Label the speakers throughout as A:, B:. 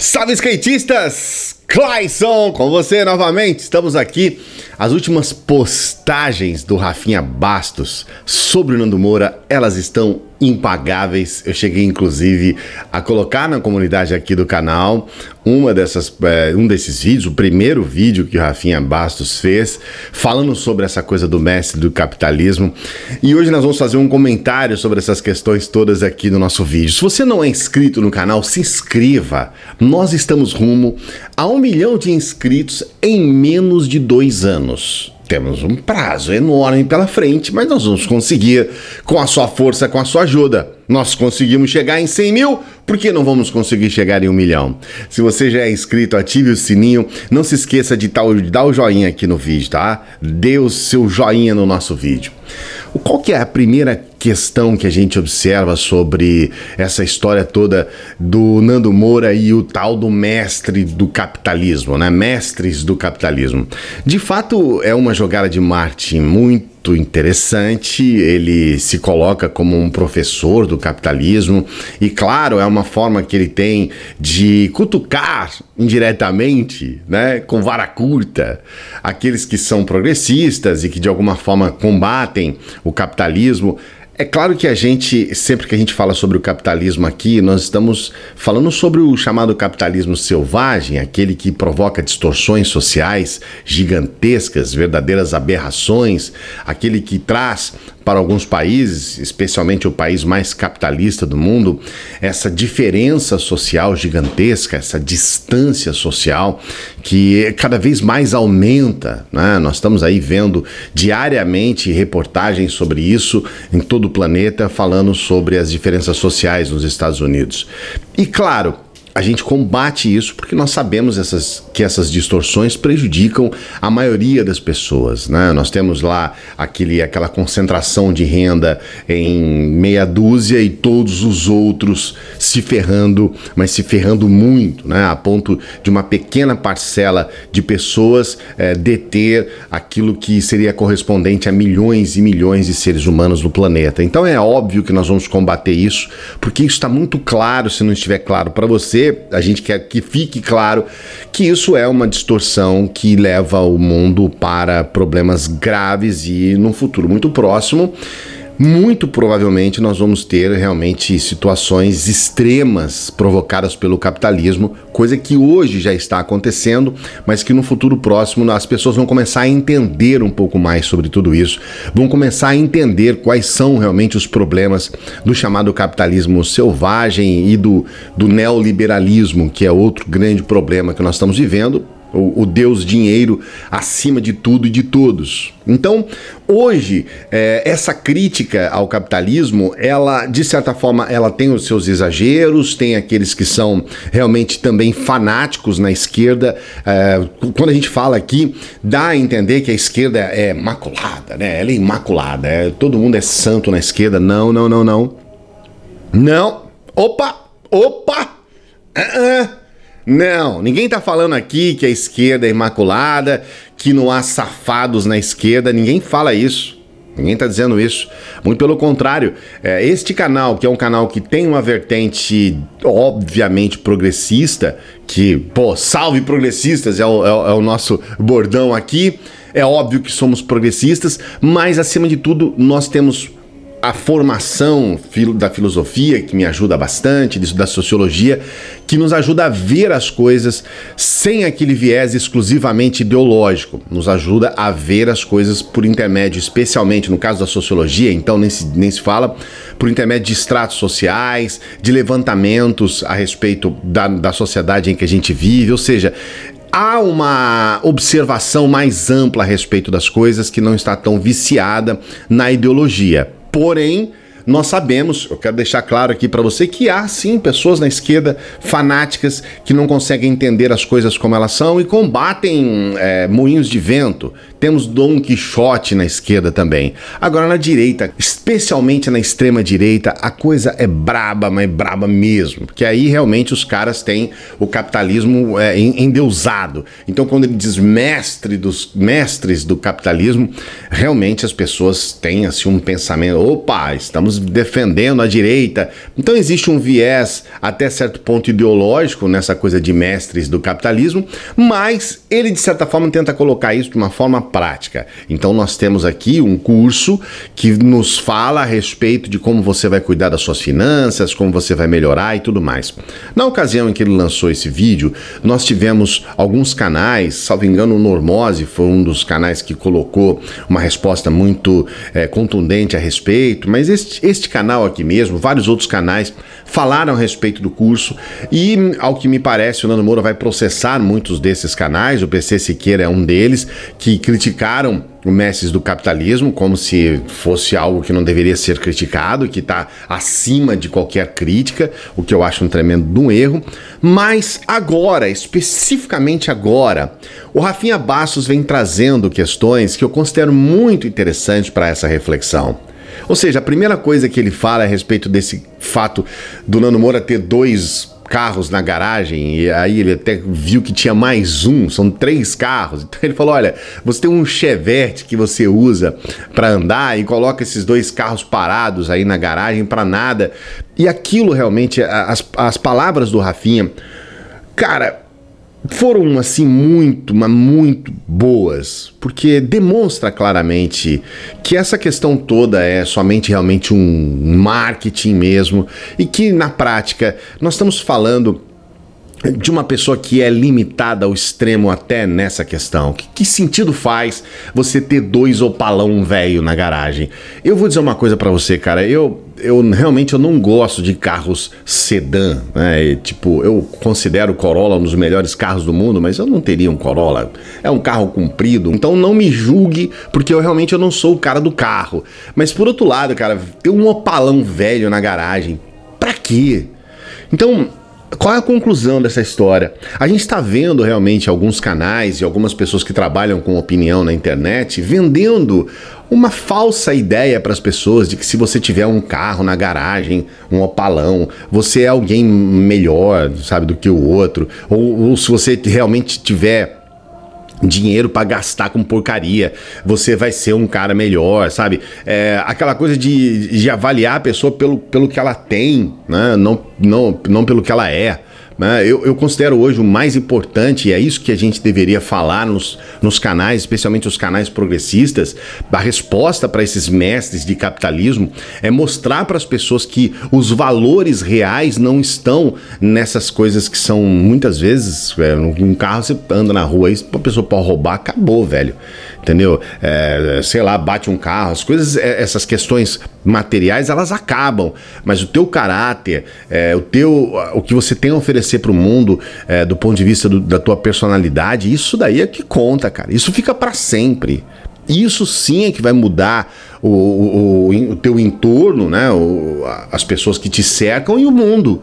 A: Salve skatistas! Clayson, com você novamente. Estamos aqui. As últimas postagens do Rafinha Bastos sobre o Nando Moura, elas estão impagáveis. Eu cheguei inclusive a colocar na comunidade aqui do canal uma dessas, é, um desses vídeos, o primeiro vídeo que o Rafinha Bastos fez, falando sobre essa coisa do mestre do capitalismo. E hoje nós vamos fazer um comentário sobre essas questões todas aqui no nosso vídeo. Se você não é inscrito no canal, se inscreva. Nós estamos rumo a um milhão de inscritos em menos de dois anos. Temos um prazo enorme pela frente, mas nós vamos conseguir com a sua força, com a sua ajuda. Nós conseguimos chegar em 100 mil, por que não vamos conseguir chegar em um milhão? Se você já é inscrito, ative o sininho. Não se esqueça de dar o joinha aqui no vídeo, tá? Dê o seu joinha no nosso vídeo. Qual que é a primeira questão que a gente observa sobre essa história toda do Nando Moura e o tal do mestre do capitalismo, né? Mestres do capitalismo. De fato, é uma jogada de marketing muito interessante. Ele se coloca como um professor do capitalismo e, claro, é uma forma que ele tem de cutucar indiretamente, né, com vara curta, aqueles que são progressistas e que de alguma forma combatem o capitalismo. É claro que a gente, sempre que a gente fala sobre o capitalismo aqui, nós estamos falando sobre o chamado capitalismo selvagem, aquele que provoca distorções sociais gigantescas, verdadeiras aberrações, aquele que traz para alguns países, especialmente o país mais capitalista do mundo, essa diferença social gigantesca, essa distância social que cada vez mais aumenta. Né? Nós estamos aí vendo diariamente reportagens sobre isso em todo o planeta, falando sobre as diferenças sociais nos Estados Unidos. E claro, a gente combate isso porque nós sabemos essas, que essas distorções prejudicam a maioria das pessoas. Né? Nós temos lá aquele, aquela concentração de renda em meia dúzia e todos os outros se ferrando, mas se ferrando muito, né? a ponto de uma pequena parcela de pessoas é, deter aquilo que seria correspondente a milhões e milhões de seres humanos no planeta. Então é óbvio que nós vamos combater isso, porque isso está muito claro, se não estiver claro para você a gente quer que fique claro que isso é uma distorção que leva o mundo para problemas graves e num futuro muito próximo muito provavelmente nós vamos ter realmente situações extremas provocadas pelo capitalismo, coisa que hoje já está acontecendo, mas que no futuro próximo as pessoas vão começar a entender um pouco mais sobre tudo isso, vão começar a entender quais são realmente os problemas do chamado capitalismo selvagem e do, do neoliberalismo, que é outro grande problema que nós estamos vivendo, o, o, Deus dinheiro acima de tudo e de todos. Então, hoje, é, essa crítica ao capitalismo, ela, de certa forma, ela tem os seus exageros, tem aqueles que são realmente também fanáticos na esquerda. É, quando a gente fala aqui, dá a entender que a esquerda é maculada, né? Ela é imaculada, é, todo mundo é santo na esquerda. Não, não, não, não. Não. Opa! Opa! Uh -uh. Não, ninguém está falando aqui que a esquerda é imaculada, que não há safados na esquerda, ninguém fala isso. Ninguém está dizendo isso. Muito pelo contrário, é, este canal, que é um canal que tem uma vertente obviamente progressista, que, pô, salve progressistas, é o, é o, é o nosso bordão aqui. É óbvio que somos progressistas, mas acima de tudo, nós temos a formação da filosofia, que me ajuda bastante, da sociologia, que nos ajuda a ver as coisas sem aquele viés exclusivamente ideológico. Nos ajuda a ver as coisas por intermédio, especialmente no caso da sociologia, então nem se, nem se fala, por intermédio de estratos sociais, de levantamentos a respeito da, da sociedade em que a gente vive, ou seja, há uma observação mais ampla a respeito das coisas que não está tão viciada na ideologia. Porém, nós sabemos, eu quero deixar claro aqui para você que há sim pessoas na esquerda fanáticas que não conseguem entender as coisas como elas são e combatem é, moinhos de vento. Temos Dom Quixote na esquerda também. Agora na direita, especialmente na extrema direita, a coisa é braba, mas braba mesmo, porque aí realmente os caras têm o capitalismo é, endeusado. Então quando ele diz mestre dos mestres do capitalismo, realmente as pessoas têm assim um pensamento, opa, estamos defendendo a direita. Então existe um viés até certo ponto ideológico nessa coisa de mestres do capitalismo, mas ele de certa forma tenta colocar isso de uma forma prática. Então nós temos aqui um curso que nos fala a respeito de como você vai cuidar das suas finanças, como você vai melhorar e tudo mais. Na ocasião em que ele lançou esse vídeo, nós tivemos alguns canais, salvo engano, o Normose foi um dos canais que colocou uma resposta muito é, contundente a respeito, mas este, este canal aqui mesmo, vários outros canais falaram a respeito do curso e, ao que me parece, o Nando Moura vai processar muitos desses canais, o PC Siqueira é um deles, que criticaram o Mestres do capitalismo como se fosse algo que não deveria ser criticado, que está acima de qualquer crítica, o que eu acho um tremendo um erro. Mas agora, especificamente agora, o Rafinha Bastos vem trazendo questões que eu considero muito interessantes para essa reflexão. Ou seja, a primeira coisa que ele fala a respeito desse fato do Nando Moura ter dois carros na garagem, e aí ele até viu que tinha mais um, são três carros. Então ele falou: olha, você tem um Chevette que você usa para andar e coloca esses dois carros parados aí na garagem para nada. E aquilo realmente, as, as palavras do Rafinha, cara, foram assim muito, mas muito boas, porque demonstra claramente que essa questão toda é somente realmente um marketing mesmo e que na prática nós estamos falando de uma pessoa que é limitada ao extremo até nessa questão. Que, que sentido faz você ter dois opalão velho na garagem? Eu vou dizer uma coisa para você, cara. Eu, eu realmente eu não gosto de carros sedã, né? Tipo, eu considero o Corolla um dos melhores carros do mundo, mas eu não teria um Corolla. É um carro comprido, então não me julgue, porque eu realmente eu não sou o cara do carro. Mas por outro lado, cara, ter um opalão velho na garagem, pra quê? Então, qual é a conclusão dessa história? A gente está vendo realmente alguns canais e algumas pessoas que trabalham com opinião na internet vendendo uma falsa ideia para as pessoas de que se você tiver um carro na garagem, um opalão, você é alguém melhor, sabe, do que o outro, ou, ou se você realmente tiver dinheiro para gastar com porcaria, você vai ser um cara melhor, sabe? É, aquela coisa de, de avaliar a pessoa pelo, pelo que ela tem, né? não, não, não pelo que ela é. Né? Eu, eu, considero hoje o mais importante, e é isso que a gente deveria falar nos, nos canais, especialmente os canais progressistas, a resposta para esses mestres de capitalismo é mostrar para as pessoas que os valores reais não estão nessas coisas que são muitas vezes, é, um carro você anda na rua, aí, a pessoa pode roubar, acabou, velho entendeu? É, sei lá, bate um carro, as coisas, é, essas questões materiais, elas acabam, mas o teu caráter, é, o teu, o que você tem a oferecer para o mundo, é, do ponto de vista do, da tua personalidade, isso daí é que conta, cara. Isso fica para sempre. Isso sim é que vai mudar o, o, o teu entorno, né? O, as pessoas que te cercam e o mundo.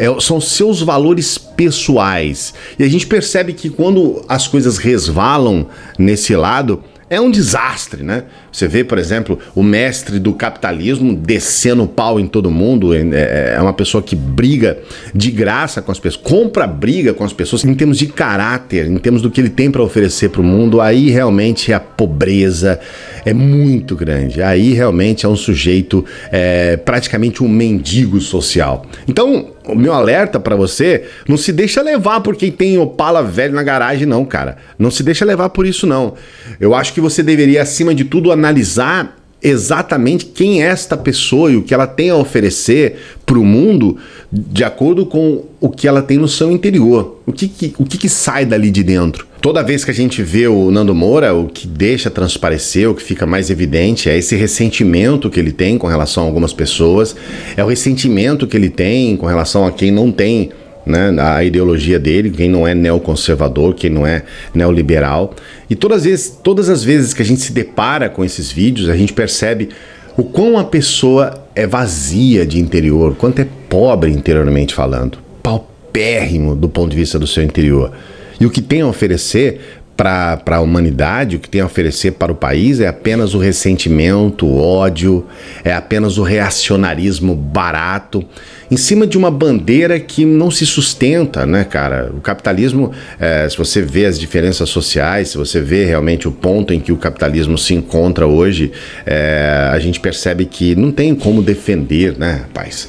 A: É, são seus valores pessoais. E a gente percebe que quando as coisas resvalam nesse lado, é um desastre, né? Você vê, por exemplo, o mestre do capitalismo descendo pau em todo mundo, é, é, é uma pessoa que briga de graça com as pessoas, compra briga com as pessoas em termos de caráter, em termos do que ele tem para oferecer para o mundo, aí realmente a pobreza é muito grande. Aí realmente é um sujeito é, praticamente um mendigo social. Então, o meu alerta para você, não se deixa levar por quem tem Opala velho na garagem, não, cara. Não se deixa levar por isso, não. Eu acho que você deveria, acima de tudo, analisar exatamente quem é esta pessoa e o que ela tem a oferecer para o mundo de acordo com o que ela tem no seu interior. O que, que o que, que, sai dali de dentro? Toda vez que a gente vê o Nando Moura, o que deixa transparecer, o que fica mais evidente é esse ressentimento que ele tem com relação a algumas pessoas, é o ressentimento que ele tem com relação a quem não tem né, a ideologia dele, quem não é neoconservador, quem não é neoliberal. E todas as, vezes, todas as vezes que a gente se depara com esses vídeos, a gente percebe o quão a pessoa é vazia de interior, quanto é pobre interiormente falando, paupérrimo do ponto de vista do seu interior. E o que tem a oferecer para a humanidade, o que tem a oferecer para o país é apenas o ressentimento, o ódio, é apenas o reacionarismo barato, em cima de uma bandeira que não se sustenta, né, cara? O capitalismo, é, se você vê as diferenças sociais, se você vê realmente o ponto em que o capitalismo se encontra hoje, é, a gente percebe que não tem como defender, né, rapaz?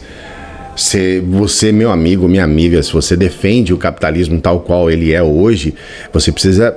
A: Se você, meu amigo, minha amiga, se você defende o capitalismo tal qual ele é hoje, você precisa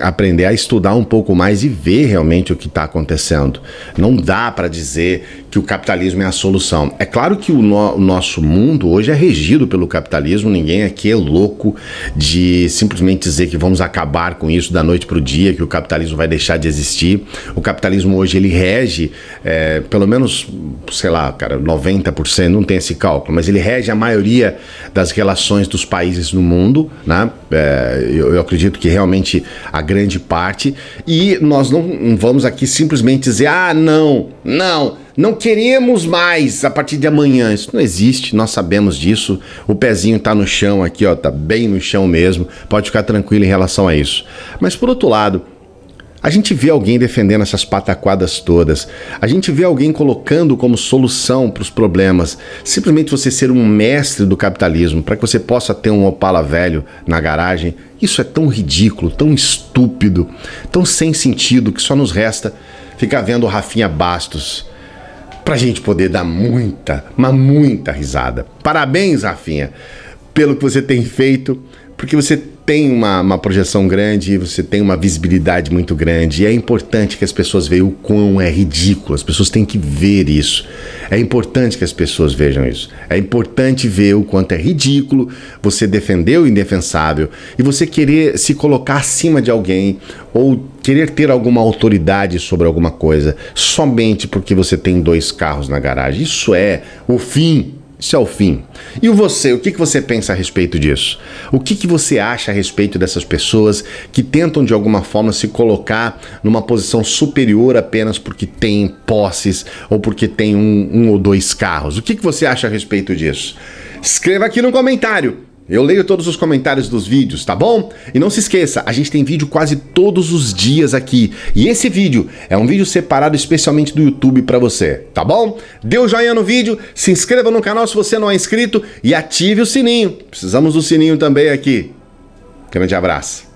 A: aprender a estudar um pouco mais e ver realmente o que está acontecendo. Não dá para dizer que o capitalismo é a solução. É claro que o, no, o, nosso mundo hoje é regido pelo capitalismo, ninguém aqui é louco de simplesmente dizer que vamos acabar com isso da noite para o dia, que o capitalismo vai deixar de existir. O capitalismo hoje ele rege, é, pelo menos, sei lá, cara, 90%, não tem esse cálculo, mas ele rege a maioria das relações dos países no mundo, né? É, eu, eu acredito que realmente a grande parte, e nós não vamos aqui simplesmente dizer, ah, não, não, não queremos mais a partir de amanhã. Isso não existe, nós sabemos disso. O pezinho está no chão aqui, ó, tá bem no chão mesmo. Pode ficar tranquilo em relação a isso. Mas por outro lado, a gente vê alguém defendendo essas pataquadas todas. A gente vê alguém colocando como solução para os problemas simplesmente você ser um mestre do capitalismo para que você possa ter um Opala velho na garagem. Isso é tão ridículo, tão estúpido, tão sem sentido que só nos resta ficar vendo o Rafinha Bastos para a gente poder dar muita, mas muita risada. Parabéns, Rafinha, pelo que você tem feito, porque você tem uma, uma projeção grande, você tem uma visibilidade muito grande, e é importante que as pessoas vejam o quão é ridículo, as pessoas têm que ver isso. É importante que as pessoas vejam isso. É importante ver o quanto é ridículo você defender o indefensável e você querer se colocar acima de alguém ou querer ter alguma autoridade sobre alguma coisa somente porque você tem dois carros na garagem. Isso é o fim isso é o fim. E você, o que, que você pensa a respeito disso? O que, que você acha a respeito dessas pessoas que tentam de alguma forma se colocar numa posição superior apenas porque têm posses ou porque têm um, um ou dois carros? O que, que você acha a respeito disso? Escreva aqui no comentário. Eu leio todos os comentários dos vídeos, tá bom? E não se esqueça, a gente tem vídeo quase todos os dias aqui. E esse vídeo é um vídeo separado especialmente do YouTube para você, tá bom? Dê o um joinha no vídeo, se inscreva no canal se você não é inscrito e ative o sininho. Precisamos do sininho também aqui. Grande abraço.